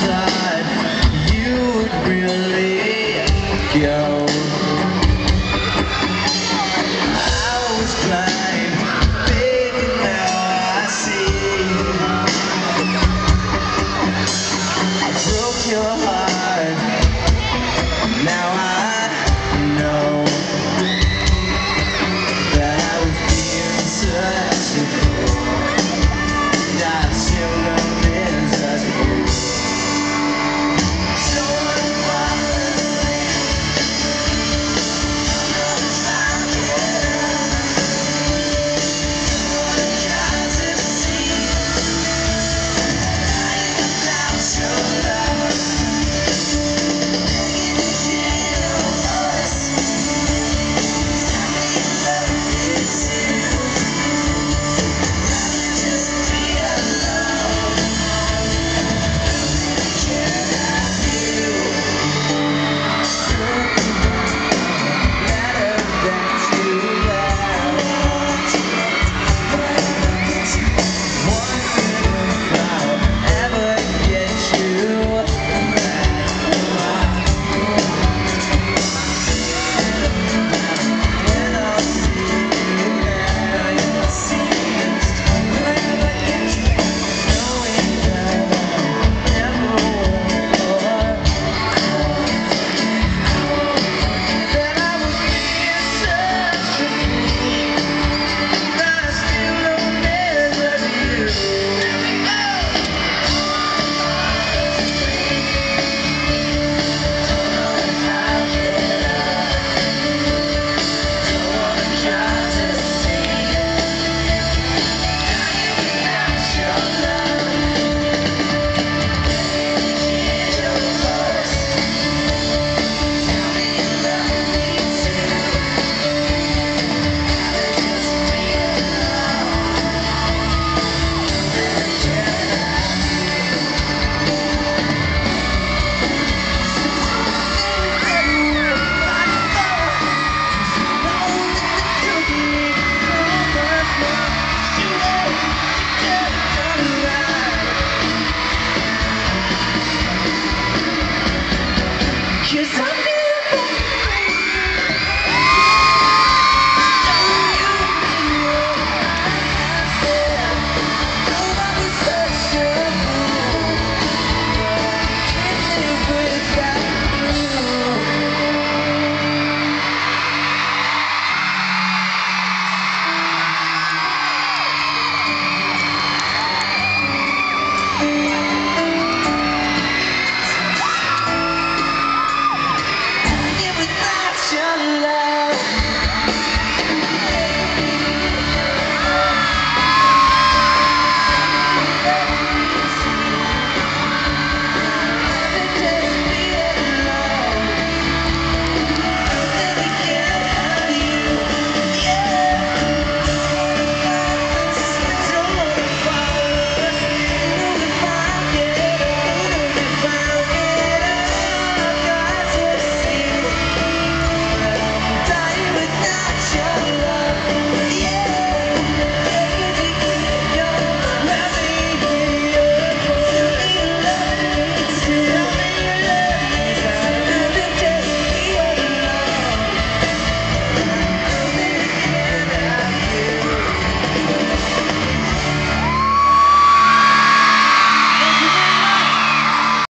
side, you would really go.